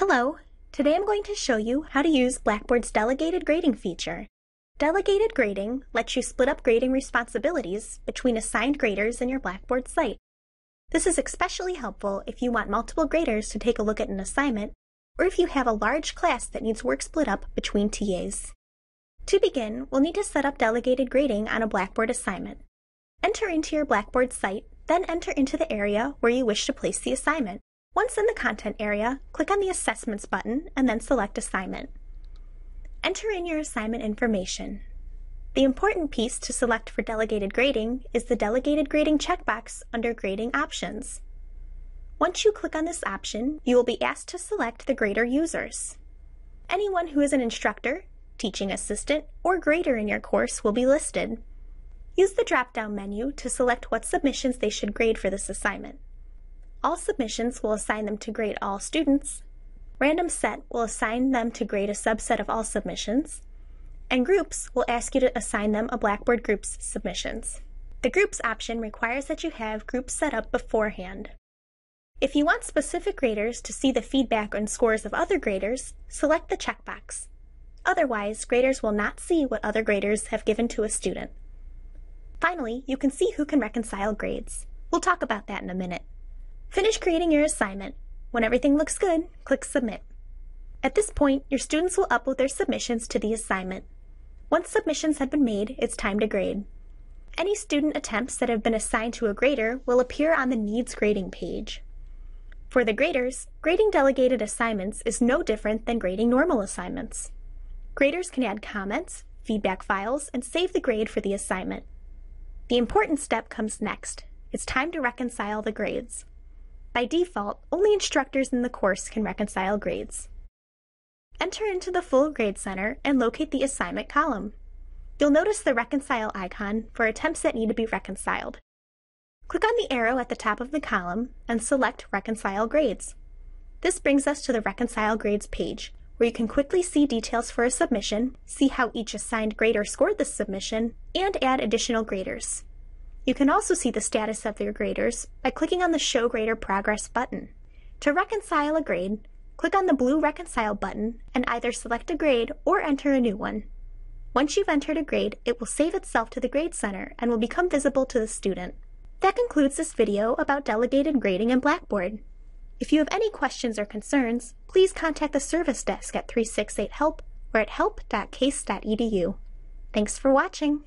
Hello! Today I'm going to show you how to use Blackboard's delegated grading feature. Delegated grading lets you split up grading responsibilities between assigned graders in your Blackboard site. This is especially helpful if you want multiple graders to take a look at an assignment, or if you have a large class that needs work split up between TAs. To begin, we'll need to set up delegated grading on a Blackboard assignment. Enter into your Blackboard site, then enter into the area where you wish to place the assignment. Once in the content area, click on the Assessments button and then select Assignment. Enter in your assignment information. The important piece to select for delegated grading is the Delegated Grading checkbox under Grading Options. Once you click on this option, you will be asked to select the grader users. Anyone who is an instructor, teaching assistant, or grader in your course will be listed. Use the drop-down menu to select what submissions they should grade for this assignment. All submissions will assign them to grade all students. Random Set will assign them to grade a subset of all submissions. And Groups will ask you to assign them a Blackboard Groups submissions. The Groups option requires that you have groups set up beforehand. If you want specific graders to see the feedback and scores of other graders, select the checkbox. Otherwise, graders will not see what other graders have given to a student. Finally, you can see who can reconcile grades. We'll talk about that in a minute. Finish creating your assignment. When everything looks good, click Submit. At this point, your students will upload their submissions to the assignment. Once submissions have been made, it's time to grade. Any student attempts that have been assigned to a grader will appear on the Needs Grading page. For the graders, grading delegated assignments is no different than grading normal assignments. Graders can add comments, feedback files, and save the grade for the assignment. The important step comes next. It's time to reconcile the grades. By default, only instructors in the course can reconcile grades. Enter into the Full Grade Center and locate the Assignment column. You'll notice the Reconcile icon for attempts that need to be reconciled. Click on the arrow at the top of the column and select Reconcile Grades. This brings us to the Reconcile Grades page, where you can quickly see details for a submission, see how each assigned grader scored the submission, and add additional graders. You can also see the status of your graders by clicking on the Show Grader Progress button. To reconcile a grade, click on the blue Reconcile button and either select a grade or enter a new one. Once you've entered a grade, it will save itself to the Grade Center and will become visible to the student. That concludes this video about delegated grading in Blackboard. If you have any questions or concerns, please contact the service desk at 368 HELP or at help.case.edu. Thanks for watching!